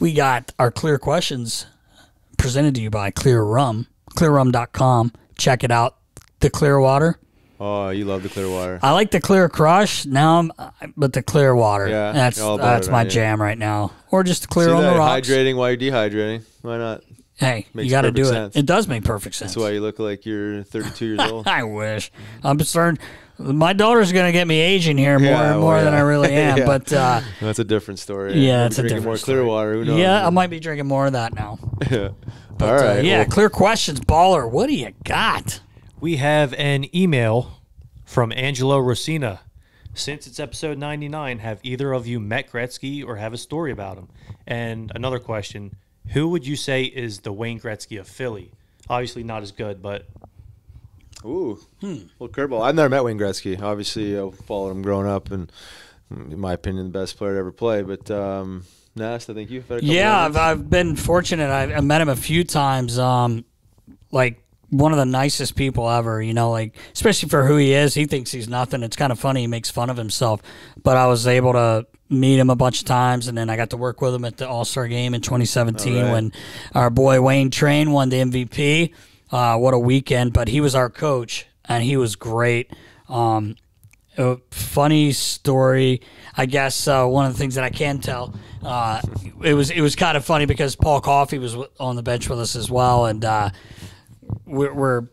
We got our Klyr questions presented to you by Clear Rum, clearrum.com. Check it out. The clear water. Oh, you love the clear water. I like the clear crush now, I'm, but the clear water. Yeah, that's that's it, my jam right now. Or just clear See on the rocks. Hydrating while you're dehydrating. Why not? Hey, Makes you got to perfect do sense. it. It does make perfect sense. That's why you look like you're 32 years old. I wish. I'm concerned. My daughter's gonna get me aging here more Yeah, and more well, than. I really am. Yeah. But uh, That's a different story. yeah, Maybe it's a drinking different more story. clear water. Who knows? yeah, I might be drinking more of that now. Yeah. But, All right. uh, yeah, well, Klyr questions, baller. What do you got? We have an email from Angelo Rosina. Since it's episode 99, have either of you met Gretzky or have a story about him? And another question Who would you say is the Wayne Gretzky of Philly? Obviously, not as good, but Ooh. Hmm. Well, curveball. I've never met Wayne Gretzky. Obviously, I followed him growing up, and in my opinion, the best player to ever play. But um, Nast, I think you've had a couple Yeah, I've. I've been fortunate. I've, I met him a few times. Um, like one of the nicest people ever. You know, like especially for who he is. He thinks he's nothing. It's kind of funny. He makes fun of himself. But I was able to meet him a bunch of times, and then I got to work with him at the All Star game in 2017 All right. when our boy Wayne Train won the MVP. Uh, what a weekend! But he was our coach, and he was great. Um, a funny story. I guess uh, one of the things that I can tell, uh, it was it was kind of funny because Paul Coffey was on the bench with us as well, and uh, we're, we're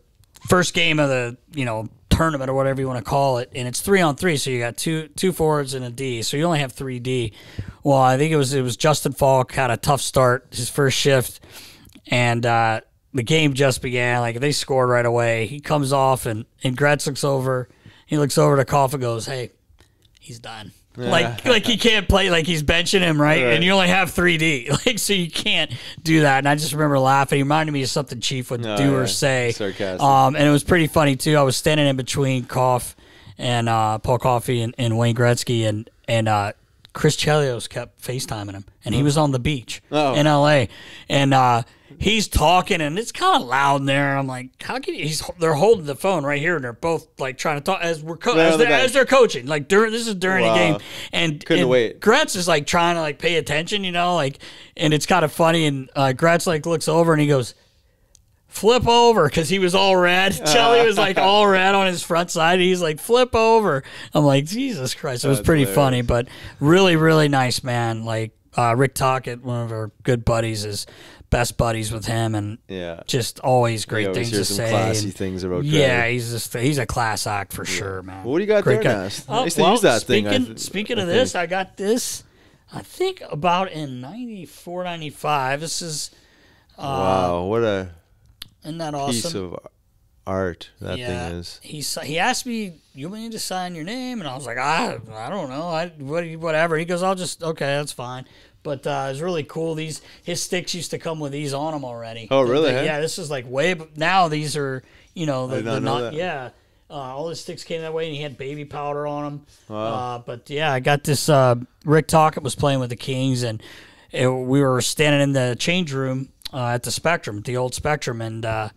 first game of the you know tournament or whatever you want to call it, and it's three on three, so you got two two forwards and a D, so you only have three D. Well, I think it was it was Justin Falk had a tough start his first shift, and uh, the game just began. Like they scored right away. He comes off and and Gretz looks over. He looks over to Koff and goes, "Hey, he's done." Like like he can't play like he's benching him right, Right. and you only have three D like so you can't do that. And I just remember laughing. He reminded me of something Chief would Oh, do or say. Sarcastic. Um, and it was pretty funny too. I was standing in between Koff and uh, Paul Coffey and, and Wayne Gretzky, and and uh, Chris Chelios kept FaceTiming him, and he was on the beach Oh. in L.A. and uh, he's talking, and it's kind of loud in there. I'm like, how can you? He's they're holding the phone right here, and they're both like trying to talk as we're co- as, they're, as they're coaching. Like during this is during Wow. the game, and Couldn't and wait. Gretz is like trying to like pay attention, you know, like, and it's kind of funny. And uh, Gretz like looks over and he goes, "Flip over," because he was all red. Chelly was like all red on his front side. He's like, "Flip over." I'm like, Jesus Christ! It was That's pretty hilarious. funny, but really, really nice man. Like uh, Rick Tocchet, one of our good buddies, is best buddies with him, and Yeah. just always great always things hear to some say. classy and- things about yeah, he's just he's a class act for sure, man. What do you got Great there, guy. Nast? Oh, uh, I to well, use that thing. I speaking, th- speaking I of this. I got this. I think about in 94, 95. This is uh, wow, what a isn't that piece of art that yeah, thing is. he he asked me, "You want me to sign your name?" And I was like, "I I don't know, I what whatever." He goes, "I'll just okay, that's fine." But uh, it's really cool. These his sticks used to come with these on them already. Oh, really, They- huh? yeah, this is like way. Now these are you know the, the not know not that. yeah. Uh, all his sticks came that way, and he had baby powder on them. Uh, but yeah, I got this. Uh, Rick Tocchet was playing with the Kings, and it, we were standing in the change room uh, at the Spectrum, the old Spectrum, and uh,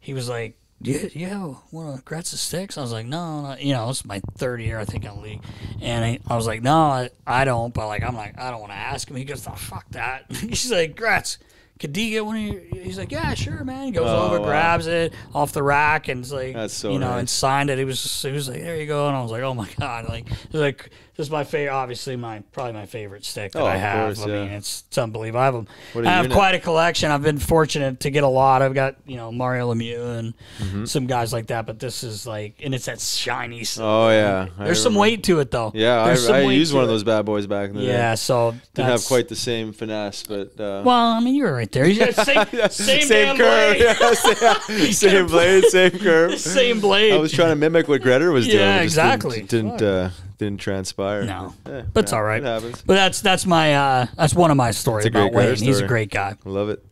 he was like, "Yeah, have one of Gretz's sticks." I was like, "No, no," you know, it's my third year, I think, in the league, and I, I was like, "No, I, I don't," but like, I'm like, I don't want to ask him. He goes, "Oh, fuck that." He's like, "Gretz." Could D get one of your? He's like, yeah, sure, man. He goes Oh, over, wow. grabs it off the rack, and it's like, so you know, and signed it. He was, just, he was like, there you go, and I was like, oh my god, like, like this is my favorite, obviously my probably my favorite stick that Oh, I have. course, I mean, it's, it's unbelievable. I have them. What a I have quite a collection. I've been fortunate to get a lot. I've got you know Mario Lemieux and Mm-hmm. some guys like that, but this is like, and it's that shiny. silver. Oh yeah, I There's some weight to it though. Yeah, I, There's I weight used one of those bad boys back in the Yeah, day. so Didn't have quite the same finesse, but uh, Well, I mean, you were right there. You same, same, damn curve, blade. yeah, same, same blade, same curve. Same blade. I was trying to mimic what Gretter was doing. Yeah, exactly. Didn't didn't, uh, didn't transpire. No, Yeah, but it's all right. It happens. But that's that's my uh, that's one of my stories It's a great about Wayne. Gretter He's a great guy. Love it.